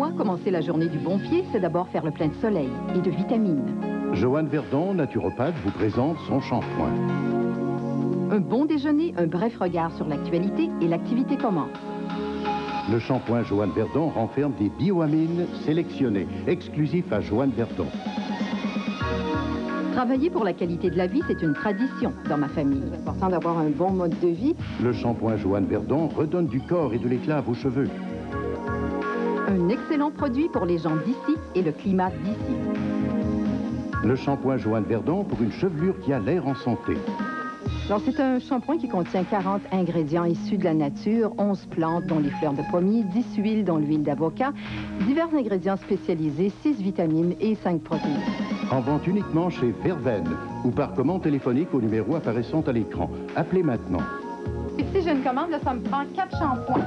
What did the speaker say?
moi, commencer la journée du bon pied, c'est d'abord faire le plein de soleil et de vitamines. Joanne Verdon, naturopathe, vous présente son shampoing. Un bon déjeuner, un bref regard sur l'actualité et l'activité commence. Le shampoing Joanne Verdon renferme des bioamines sélectionnées, exclusifs à Joanne Verdon. Travailler pour la qualité de la vie, c'est une tradition dans ma famille. C'est important d'avoir un bon mode de vie. Le shampoing Joanne Verdon redonne du corps et de l'éclat à vos cheveux. Un excellent produit pour les gens d'ici et le climat d'ici. Le shampoing Joanne Verdon pour une chevelure qui a l'air en santé. Alors, c'est un shampoing qui contient 40 ingrédients issus de la nature, 11 plantes dont les fleurs de pommier, 10 huiles dont l'huile d'avocat, divers ingrédients spécialisés, 6 vitamines et 5 protéines. En vente uniquement chez Verveine ou par commande téléphonique au numéro apparaissant à l'écran. Appelez maintenant. Ici, j'ai une commande, là, ça me prend 4 shampoings.